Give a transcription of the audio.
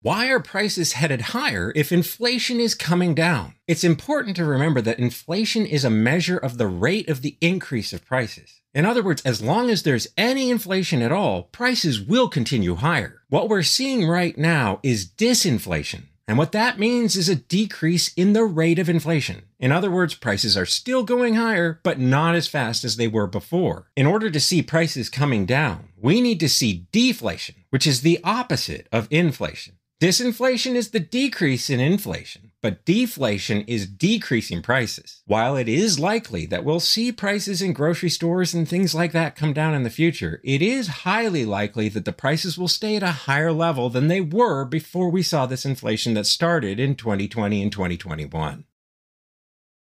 Why are prices headed higher if inflation is coming down? It's important to remember that inflation is a measure of the rate of the increase of prices. In other words, as long as there's any inflation at all, prices will continue higher. What we're seeing right now is disinflation. And what that means is a decrease in the rate of inflation. In other words, prices are still going higher, but not as fast as they were before. In order to see prices coming down, we need to see deflation, which is the opposite of inflation. Disinflation is the decrease in inflation, but deflation is decreasing prices. While it is likely that we'll see prices in grocery stores and things like that come down in the future, it is highly likely that the prices will stay at a higher level than they were before we saw this inflation that started in 2020 and 2021.